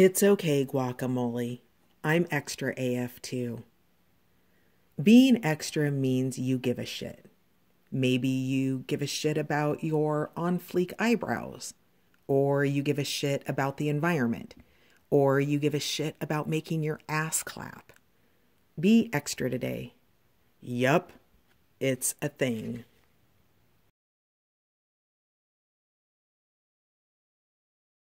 It's okay, guacamole. I'm extra AF too. Being extra means you give a shit. Maybe you give a shit about your on fleek eyebrows, or you give a shit about the environment, or you give a shit about making your ass clap. Be extra today. Yup, it's a thing.